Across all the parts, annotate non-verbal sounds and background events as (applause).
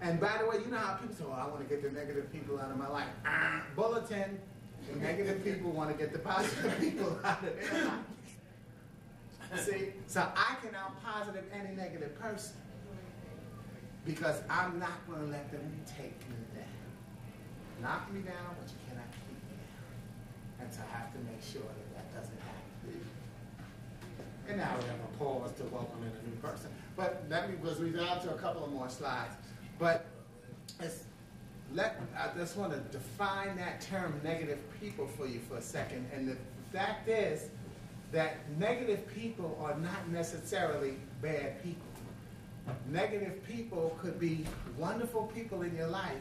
And by the way, you know how people say, "Oh, I want to get the negative people out of my life." Ah, bulletin: the negative people want to get the positive (laughs) people out of their life. See, so I can out positive any negative person because I'm not going to let them take me down. Knock me down, but you cannot keep me down. And so I have to make sure that that doesn't happen. And now we have a pause to welcome in a new person. But let me, because we're down to a couple of more slides. But let, I just want to define that term negative people for you for a second. And the fact is that negative people are not necessarily bad people. Negative people could be wonderful people in your life,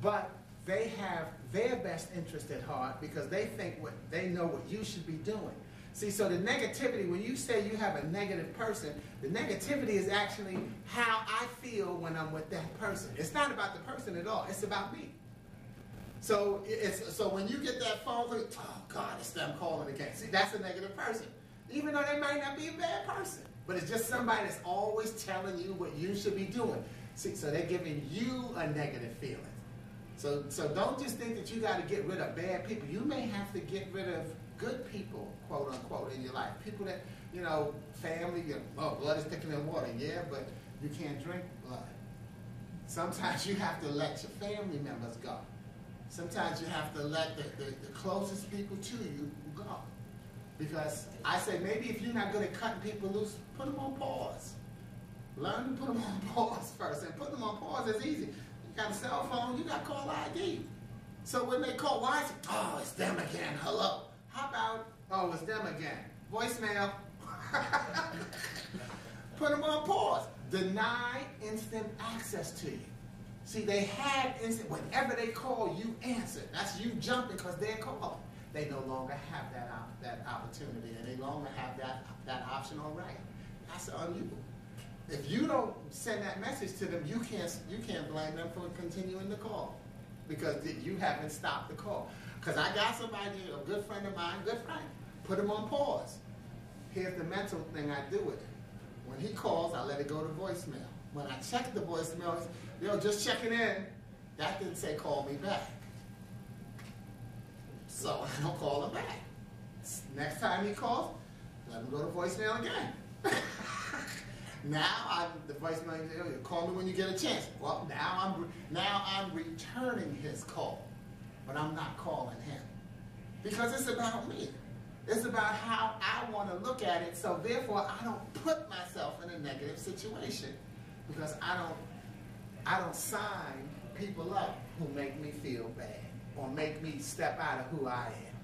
but they have their best interest at heart because they think what they know what you should be doing. See, so the negativity, when you say you have a negative person, the negativity is actually how I feel when I'm with that person. It's not about the person at all, it's about me. So it's so when you get that phone call, oh God, it's them calling again. See, that's a negative person. Even though they might not be a bad person. But it's just somebody that's always telling you what you should be doing. See, so they're giving you a negative feeling. So, so don't just think that you got to get rid of bad people. You may have to get rid of good people, quote unquote, in your life. People that, you know, family, you know, oh, blood is thicker than water. Yeah, but you can't drink blood. Sometimes you have to let your family members go. Sometimes you have to let the, the, the closest people to you go. Because I say maybe if you're not good at cutting people loose, put them on pause. Learn to put them on (laughs) pause first. And put them on pause is easy. Got a cell phone, you got call ID. So when they call, why is it? Oh, it's them again. Hello. How about, oh, it's them again. Voicemail. (laughs) put them on pause. Deny instant access to you. See, they had instant, whenever they call, you answer. That's you jumping because they're calling they no longer have that, op- that opportunity and they no longer have that, that option or right. That's you. If you don't send that message to them, you can't, you can't blame them for continuing the call because you haven't stopped the call. Because I got somebody, a good friend of mine, good friend, put him on pause. Here's the mental thing I do with it. When he calls, I let it go to voicemail. When I check the voicemail, know, just checking in, that didn't say call me back. So (laughs) I don't call him back. Next time he calls, let him go to voicemail again. (laughs) now I'm the voicemail. Call me when you get a chance. Well, now I'm now I'm returning his call, but I'm not calling him because it's about me. It's about how I want to look at it. So therefore, I don't put myself in a negative situation because I don't I don't sign people up who make me feel bad or make me step out of who I am.